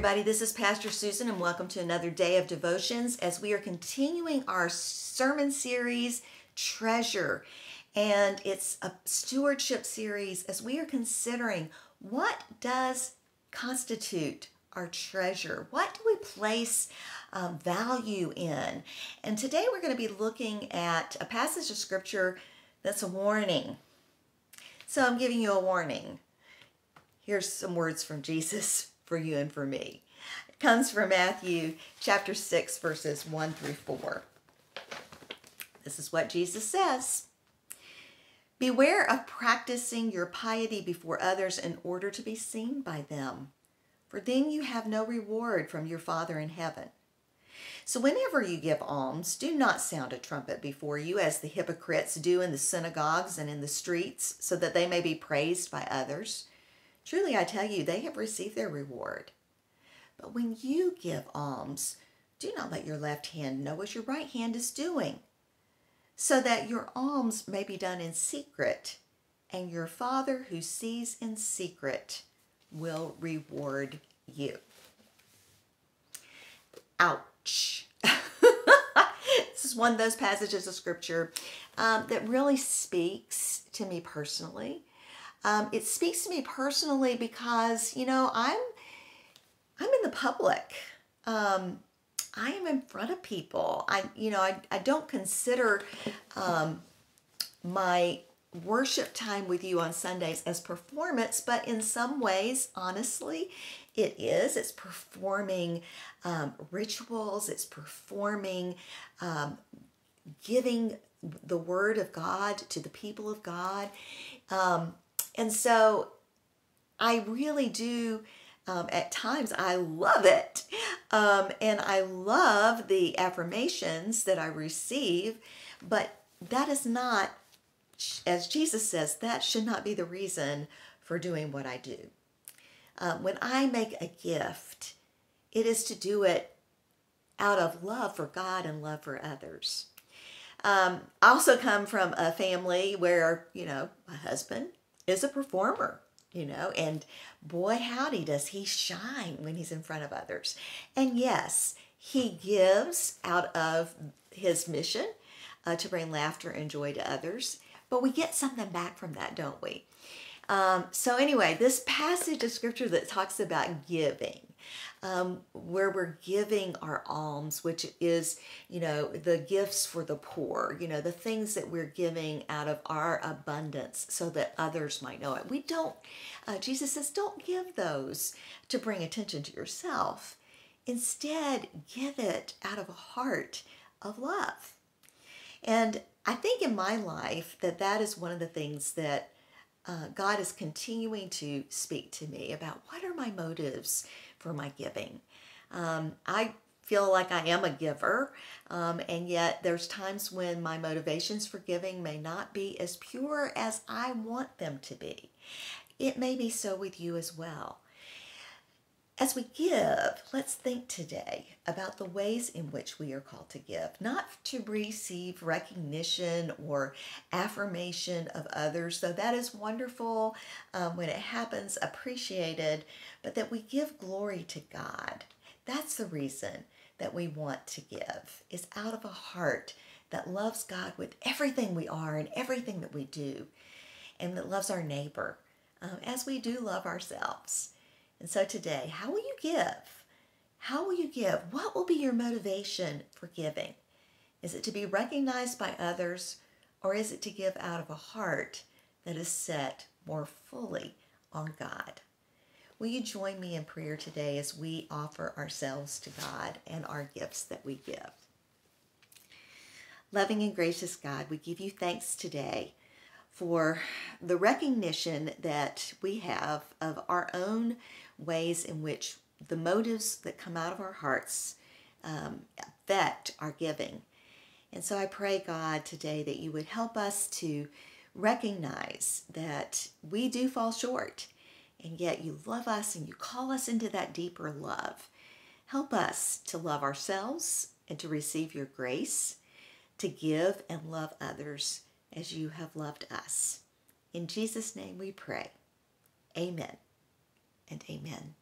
everybody. This is Pastor Susan, and welcome to another day of devotions as we are continuing our sermon series, Treasure. And it's a stewardship series as we are considering what does constitute our treasure? What do we place um, value in? And today we're going to be looking at a passage of scripture that's a warning. So I'm giving you a warning. Here's some words from Jesus for you and for me. It comes from Matthew chapter 6, verses 1 through 4. This is what Jesus says Beware of practicing your piety before others in order to be seen by them, for then you have no reward from your Father in heaven. So, whenever you give alms, do not sound a trumpet before you, as the hypocrites do in the synagogues and in the streets, so that they may be praised by others. Truly, I tell you, they have received their reward. But when you give alms, do not let your left hand know what your right hand is doing, so that your alms may be done in secret, and your Father who sees in secret will reward you. Ouch. this is one of those passages of scripture um, that really speaks to me personally um, it speaks to me personally because you know I'm I'm in the public. Um, I am in front of people. I you know I I don't consider um, my worship time with you on Sundays as performance, but in some ways, honestly, it is. It's performing um, rituals. It's performing um, giving the word of God to the people of God. Um, and so I really do, um, at times, I love it. Um, and I love the affirmations that I receive, but that is not, as Jesus says, that should not be the reason for doing what I do. Um, when I make a gift, it is to do it out of love for God and love for others. Um, I also come from a family where, you know, my husband is a performer, you know, and boy, howdy, does he shine when he's in front of others. And yes, he gives out of his mission uh, to bring laughter and joy to others, but we get something back from that, don't we? Um, so, anyway, this passage of scripture that talks about giving, um, where we're giving our alms, which is, you know, the gifts for the poor, you know, the things that we're giving out of our abundance so that others might know it. We don't, uh, Jesus says, don't give those to bring attention to yourself. Instead, give it out of a heart of love. And I think in my life that that is one of the things that uh, God is continuing to speak to me about what are my motives for my giving. Um, I feel like I am a giver, um, and yet there's times when my motivations for giving may not be as pure as I want them to be. It may be so with you as well. As we give, let's think today about the ways in which we are called to give, not to receive recognition or affirmation of others, though that is wonderful um, when it happens, appreciated, but that we give glory to God. That's the reason that we want to give, is out of a heart that loves God with everything we are and everything that we do, and that loves our neighbor um, as we do love ourselves. And so today, how will you give? How will you give? What will be your motivation for giving? Is it to be recognized by others, or is it to give out of a heart that is set more fully on God? Will you join me in prayer today as we offer ourselves to God and our gifts that we give? Loving and gracious God, we give you thanks today for the recognition that we have of our own ways in which the motives that come out of our hearts um, affect our giving. And so I pray, God, today that you would help us to recognize that we do fall short, and yet you love us and you call us into that deeper love. Help us to love ourselves and to receive your grace, to give and love others as you have loved us. In Jesus' name we pray. Amen and amen.